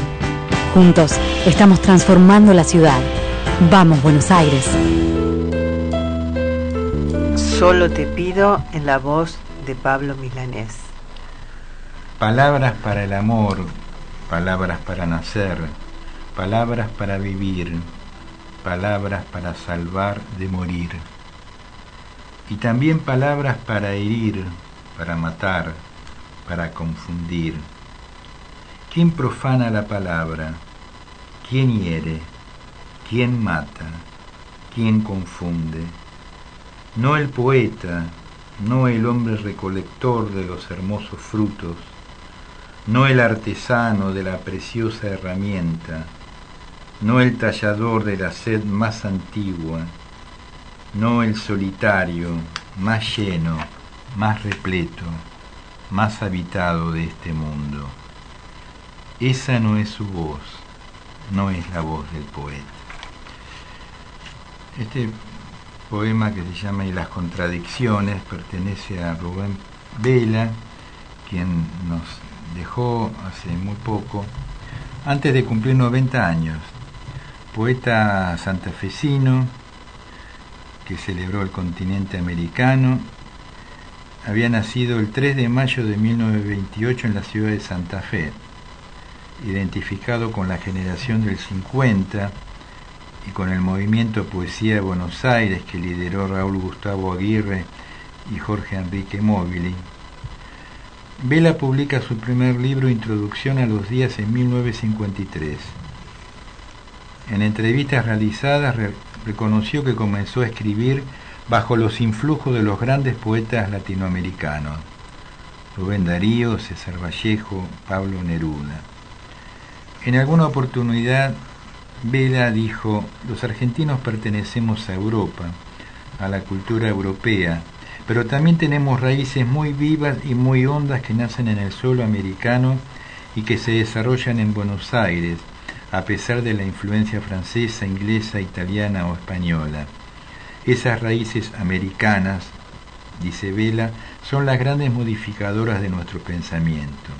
S3: Juntos estamos transformando la ciudad. Vamos, Buenos Aires.
S7: Solo te pido en la voz de Pablo Milanés.
S6: Palabras para el amor, palabras para nacer, palabras para vivir, palabras para salvar de morir. Y también palabras para herir, para matar, para confundir. ¿Quién profana la palabra? ¿Quién hiere? ¿Quién mata? ¿Quién confunde? No el poeta, no el hombre recolector de los hermosos frutos, no el artesano de la preciosa herramienta, no el tallador de la sed más antigua, no el solitario más lleno, más repleto, más habitado de este mundo. Esa no es su voz, no es la voz del poeta. Este poema que se llama Y las contradicciones pertenece a Rubén Vela, quien nos dejó hace muy poco, antes de cumplir 90 años, poeta santafesino que celebró el continente americano, había nacido el 3 de mayo de 1928 en la ciudad de Santa Fe, identificado con la generación del 50 y con el movimiento Poesía de Buenos Aires que lideró Raúl Gustavo Aguirre y Jorge Enrique Móvili. Vela publica su primer libro Introducción a los días en 1953. En entrevistas realizadas re reconoció que comenzó a escribir bajo los influjos de los grandes poetas latinoamericanos, Rubén Darío, César Vallejo, Pablo Neruda. En alguna oportunidad, Vela dijo, los argentinos pertenecemos a Europa, a la cultura europea, pero también tenemos raíces muy vivas y muy hondas que nacen en el suelo americano y que se desarrollan en Buenos Aires, a pesar de la influencia francesa, inglesa, italiana o española. Esas raíces americanas, dice Vela, son las grandes modificadoras de nuestro pensamiento.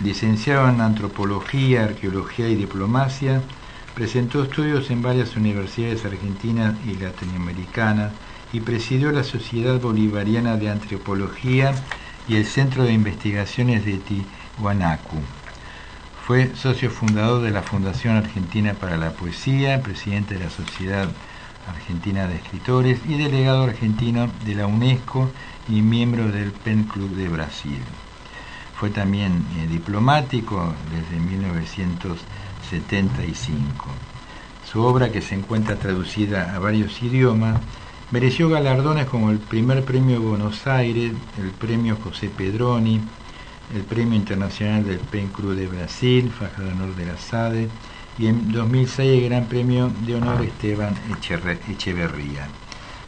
S6: Licenciado en Antropología, Arqueología y Diplomacia, presentó estudios en varias universidades argentinas y latinoamericanas y presidió la Sociedad Bolivariana de Antropología y el Centro de Investigaciones de Tiwanaku. Fue socio fundador de la Fundación Argentina para la Poesía, presidente de la Sociedad Argentina de Escritores y delegado argentino de la UNESCO y miembro del PEN Club de Brasil. Fue también eh, diplomático desde 1975. Su obra, que se encuentra traducida a varios idiomas, mereció galardones como el primer premio Buenos Aires, el premio José Pedroni, el premio internacional del PEN Club de Brasil, faja de honor de la SADE, y en 2006 el gran premio de honor Esteban Echeverría,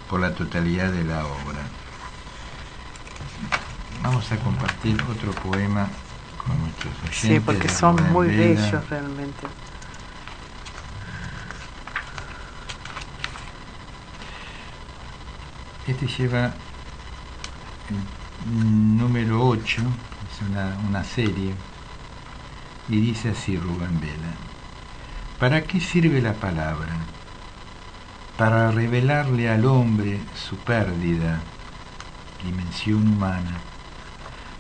S6: por la totalidad de la obra. Vamos a compartir otro poema con nuestros oyentes.
S7: Sí, porque son muy bellos realmente.
S6: Este lleva el número 8, es una, serie, y dice así Rubén Vela. ¿Para qué sirve la palabra? Para revelarle al hombre su pérdida, dimensión humana,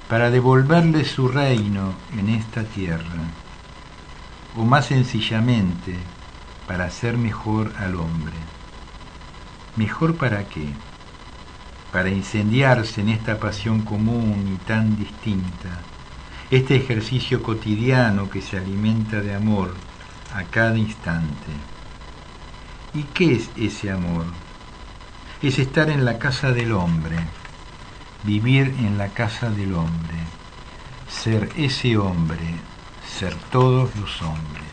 S6: para devolverle su reino en esta tierra, o más sencillamente, para hacer mejor al hombre. ¿Mejor para qué? Para incendiarse en esta pasión común y tan distinta, este ejercicio cotidiano que se alimenta de amor a cada instante. ¿Y qué es ese amor? Es estar en la casa del hombre, vivir en la casa del hombre, ser ese hombre, ser todos los hombres.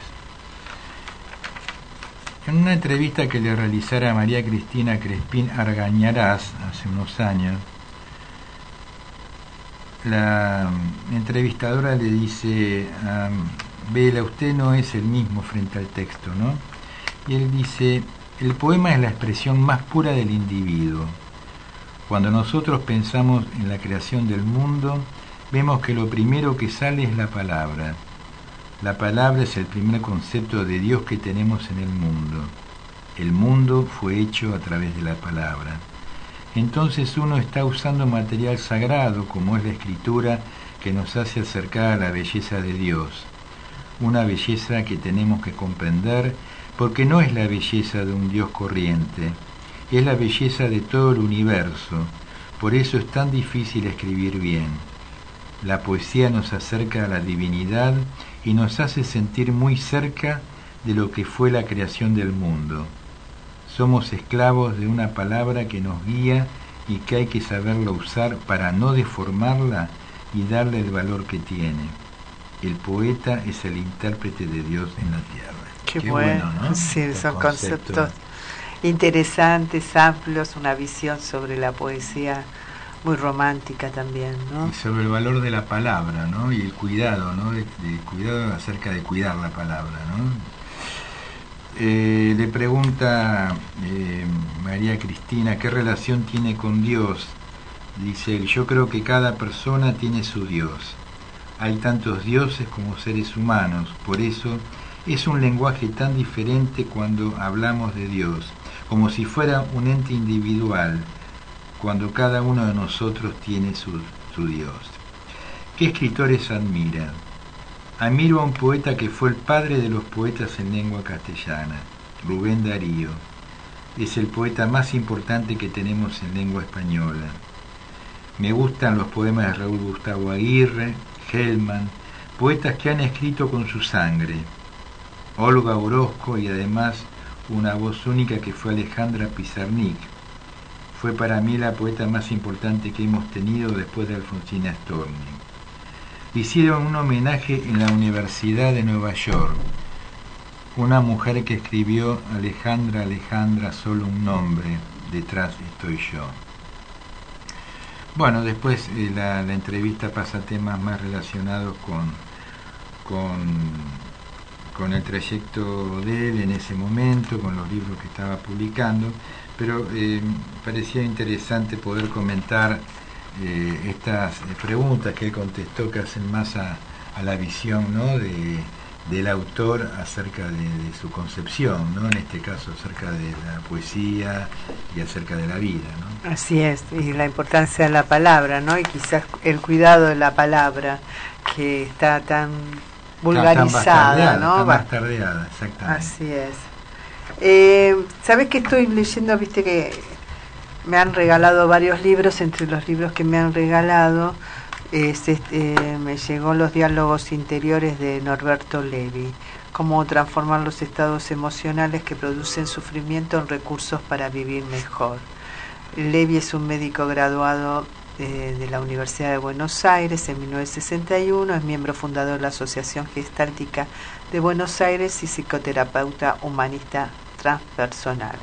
S6: En una entrevista que le realizara María Cristina Crespín Argañarás hace unos años, la entrevistadora le dice, Vela, usted no es el mismo frente al texto, ¿no? Y él dice, el poema es la expresión más pura del individuo. Cuando nosotros pensamos en la creación del mundo, vemos que lo primero que sale es la palabra la palabra es el primer concepto de Dios que tenemos en el mundo. El mundo fue hecho a través de la palabra. Entonces uno está usando material sagrado como es la escritura que nos hace acercar a la belleza de Dios. Una belleza que tenemos que comprender porque no es la belleza de un Dios corriente, es la belleza de todo el universo. Por eso es tan difícil escribir bien. La poesía nos acerca a la divinidad y nos hace sentir muy cerca de lo que fue la creación del mundo. Somos esclavos de una palabra que nos guía y que hay que saberla usar para no deformarla y darle el valor que tiene. El poeta es el intérprete de Dios en la tierra.
S7: Qué, bueno, ¿no? <laughs> Sí, son conceptos interesantes, amplios, una visión sobre la poesía muy romántica también, ¿no?
S6: Sobre el valor de la palabra, ¿no? Y el cuidado, ¿no? De, cuidado acerca de cuidar la palabra, ¿no? Eh, le pregunta eh, María Cristina, ¿qué relación tiene con Dios? Dice él, yo creo que cada persona tiene su Dios. Hay tantos dioses como seres humanos, por eso es un lenguaje tan diferente cuando hablamos de Dios, como si fuera un ente individual, cuando cada uno de nosotros tiene su, Dios. ¿Qué escritores admira? Admiro a un poeta que fue el padre de los poetas en lengua castellana, Rubén Darío. Es el poeta más importante que tenemos en lengua española. Me gustan los poemas de Raúl Gustavo Aguirre, Hellman, poetas que han escrito con su sangre. Olga Orozco y además una voz única que fue Alejandra Pizarnik, fue para mí la poeta más importante que hemos tenido después de Alfonsina Storni. Hicieron un homenaje en la Universidad de Nueva York. Una mujer que escribió Alejandra, Alejandra, solo un nombre, detrás estoy yo. Bueno, después eh, la, entrevista pasa a temas más relacionados con, con, con el trayecto de él en ese momento, con los libros que estaba publicando, pero eh, parecía interesante poder comentar eh, estas preguntas que él contestó que hacen más a, a la visión ¿no? de, del autor acerca de, de, su concepción, ¿no? en este caso acerca de la poesía y acerca de la vida. ¿no?
S7: Así es, y la importancia de la palabra, ¿no? y quizás el cuidado de la palabra que está tan vulgarizada, ¿no?
S6: Tan bastardeada, exactamente.
S7: Así es. Eh, ¿Sabes que estoy leyendo? Viste que me han regalado varios libros, entre los libros que me han regalado es, este, me llegó los diálogos interiores de Norberto Levi, cómo transformar los estados emocionales que producen sufrimiento en recursos para vivir mejor. Levi es un médico graduado eh, de la Universidad de Buenos Aires en 1961, es miembro fundador de la Asociación Gestáltica de Buenos Aires y psicoterapeuta humanista transpersonal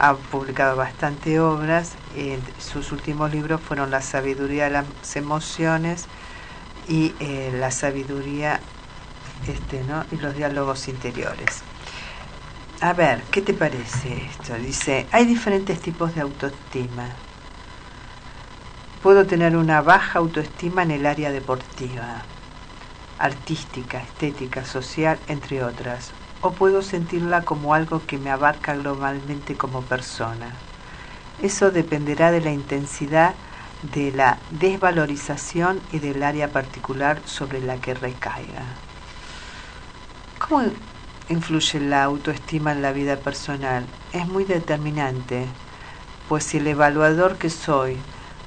S7: ha publicado bastante obras. Eh, sus últimos libros fueron La sabiduría de las emociones y eh, La sabiduría este, ¿no? y los diálogos interiores. A ver, ¿qué te parece esto? Dice, hay diferentes tipos de autoestima. Puedo tener una baja autoestima en el área deportiva, artística, estética, social, entre otras o puedo sentirla como algo que me abarca globalmente como persona. Eso dependerá de la intensidad de la desvalorización y del área particular sobre la que recaiga. ¿Cómo influye la autoestima en la vida personal? Es muy determinante, pues si el evaluador que soy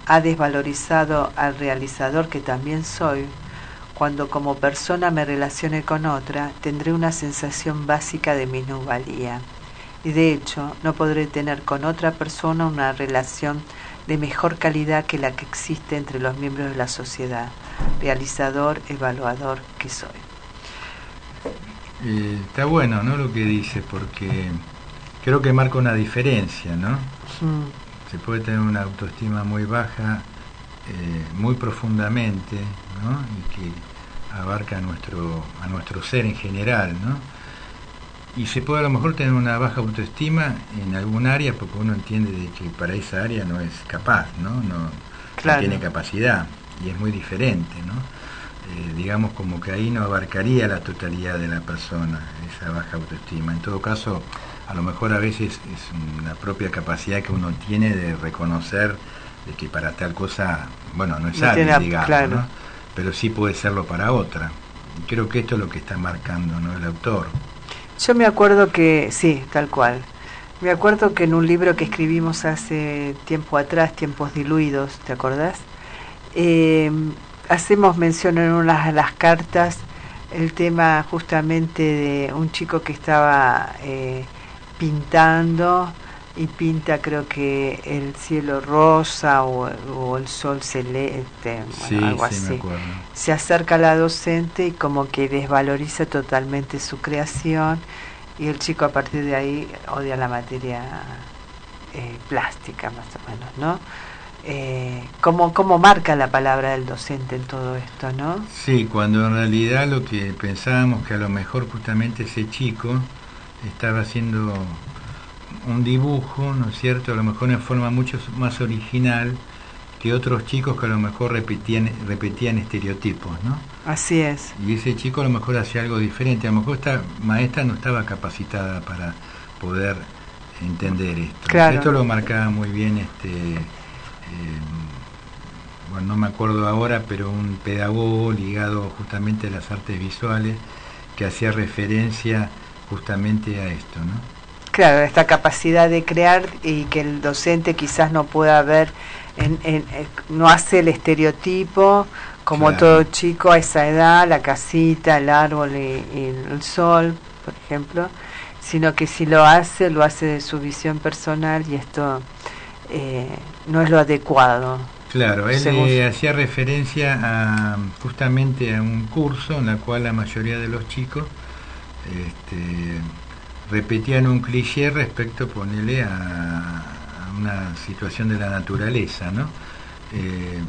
S7: ha desvalorizado al realizador que también soy, cuando como persona me relacione con otra, tendré una sensación básica de minusvalía. Y de hecho, no podré tener con otra persona una relación de mejor calidad que la que existe entre los miembros de la sociedad, realizador, evaluador que soy.
S6: Eh, está bueno, ¿no? Lo que dice, porque creo que marca una diferencia, ¿no? Mm. Se puede tener una autoestima muy baja muy profundamente ¿no? y que abarca a nuestro, a nuestro ser en general. ¿no? Y se puede a lo mejor tener una baja autoestima en algún área porque uno entiende de que para esa área no es capaz, no, no, tiene capacidad y es muy diferente. ¿no? Eh, digamos como que ahí no abarcaría la totalidad de la persona, esa baja autoestima. En todo caso, a lo mejor a veces es una propia capacidad que uno tiene de reconocer de que para tal cosa, bueno, no es algo, digamos, pero sí puede serlo para otra. Creo que esto es lo que está marcando ¿no? el autor.
S7: Yo me acuerdo que, sí, tal cual. Me acuerdo que en un libro que escribimos hace tiempo atrás, Tiempos Diluidos, ¿te acordás? Eh, hacemos mención en una de las cartas el tema justamente de un chico que estaba eh, pintando y pinta creo que el cielo rosa o, el sol celeste, algo así. Se acerca a la docente y como que desvaloriza totalmente su creación y el chico a partir de ahí odia la materia eh, plástica más o menos, ¿no? Eh, ¿cómo, ¿Cómo marca la palabra del docente en todo esto, no?
S6: Sí, cuando en realidad lo que pensábamos que a lo mejor justamente ese chico estaba haciendo un dibujo, ¿no es cierto? A lo mejor en forma mucho más original que otros chicos que a lo mejor repetían, repetían estereotipos, ¿no?
S7: Así es.
S6: Y ese chico a lo mejor hacía algo diferente. A lo mejor esta maestra no estaba capacitada para poder entender esto. Esto lo marcaba muy bien este eh, bueno, no me acuerdo ahora, pero un pedagogo ligado justamente a las artes visuales que hacía referencia justamente a esto, ¿no?
S7: Claro, esta capacidad de crear y que el docente quizás no pueda ver, en, eh, no hace el estereotipo como todo chico a esa edad, la casita, el árbol y, el sol, por ejemplo, sino que si lo hace, lo hace de su visión personal y esto eh, no es lo adecuado.
S6: Claro, él hacía referencia a, justamente a un curso en la cual la mayoría de los chicos este, repetían un cliché respecto, ponele, a, una situación de la naturaleza, ¿no? Eh,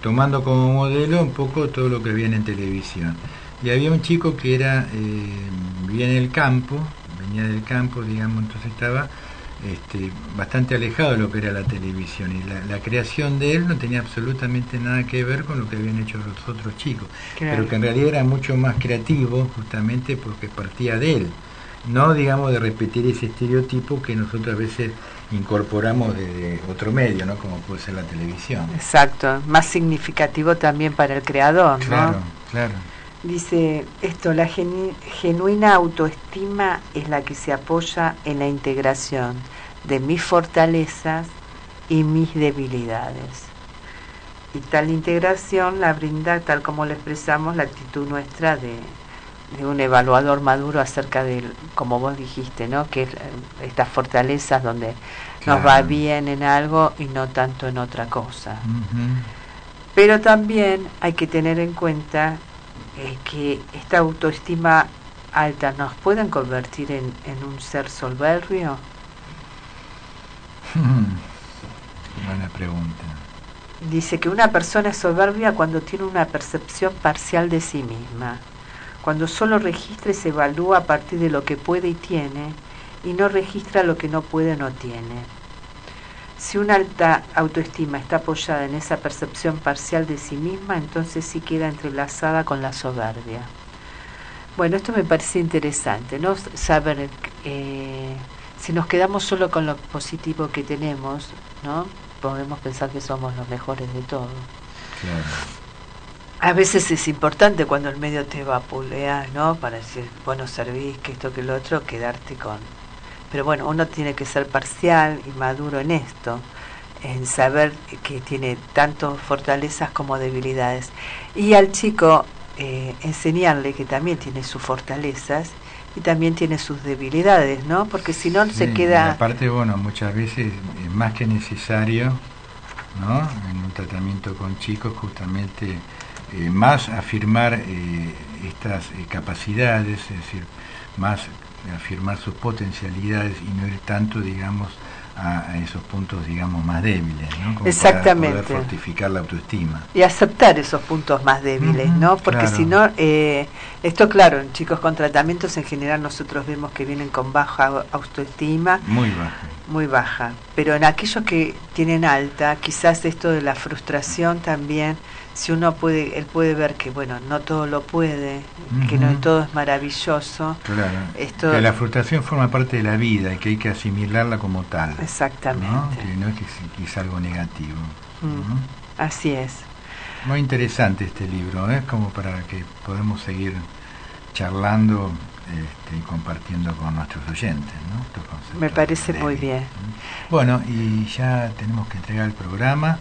S6: tomando como modelo un poco todo lo que viene en televisión. Y había un chico que era, eh, vivía en el campo, venía del campo, digamos, entonces estaba este, bastante alejado de lo que era la televisión y la, creación de él no tenía absolutamente nada que ver con lo que habían hecho los otros chicos, pero que en realidad era mucho más creativo justamente porque partía de él, no digamos de repetir ese estereotipo que nosotros a veces incorporamos de otro medio, ¿no? como puede ser la televisión.
S7: Exacto, más significativo también para el creador.
S6: Claro, claro.
S7: Dice esto, la genuina autoestima es la que se apoya en la integración de mis fortalezas y mis debilidades. Y tal integración la brinda, tal como le expresamos, la actitud nuestra de, un evaluador maduro acerca de, como vos dijiste, ¿no? que estas fortalezas donde nos va bien en algo y no tanto en otra cosa. Pero también hay que tener en cuenta eh, que esta autoestima alta nos pueden convertir en, un ser soberbio?
S6: Buena pregunta.
S7: Dice que una persona es soberbia cuando tiene una percepción parcial de sí misma, cuando solo registra y se evalúa a partir de lo que puede y tiene, y no registra lo que no puede o no tiene. Si una alta autoestima está apoyada en esa percepción parcial de sí misma, entonces sí queda entrelazada con la soberbia. Bueno, esto me parece interesante, ¿no? Saber eh, si nos quedamos solo con lo positivo que tenemos, ¿no? Podemos pensar que somos los mejores de todo. A veces es importante cuando el medio te va a pulear, ¿no? Para decir, bueno, servís, que esto, que lo otro, quedarte con, pero bueno, uno tiene que ser parcial y maduro en esto, en saber que tiene tanto fortalezas como debilidades. Y al chico eh, enseñarle que también tiene sus fortalezas y también tiene sus debilidades, ¿no? Porque si no se queda...
S6: Aparte, bueno, muchas veces es más que necesario, ¿no? En un tratamiento con chicos, justamente eh, más afirmar eh, estas capacidades, es decir, más afirmar sus potencialidades y no ir tanto, digamos, a, esos puntos, digamos, más débiles, ¿no?
S7: Exactamente.
S6: Para fortificar la autoestima.
S7: Y aceptar esos puntos más débiles, ¿no? Porque si no, eh, esto claro, en chicos con tratamientos en general nosotros vemos que vienen con baja autoestima.
S6: Muy baja.
S7: Muy baja. Pero en aquellos que tienen alta, quizás esto de la frustración también si uno puede, él puede ver que, bueno, no todo lo puede, que no todo es maravilloso.
S6: Claro. Esto, que la frustración forma parte de la vida y que hay que asimilarla como tal.
S7: Exactamente.
S6: ¿no? Que no es que, es algo negativo.
S7: Mm, así es.
S6: Muy interesante este libro, es ¿eh? como para que podamos seguir charlando este, y compartiendo con nuestros oyentes. ¿no?
S7: Me parece muy bien.
S6: Bueno, y ya tenemos que entregar el programa.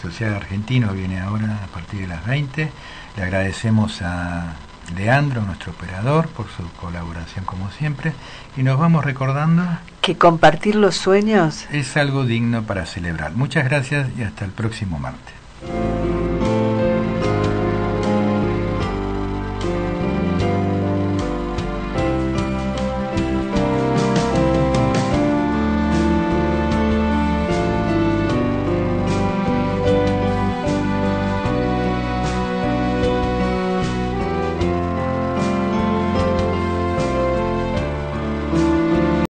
S6: Social Argentino viene ahora a partir de las 20. Le agradecemos a Leandro, nuestro operador, por su colaboración como siempre. Y nos vamos recordando
S7: que compartir los sueños
S6: es algo digno para celebrar. Muchas gracias y hasta el próximo martes.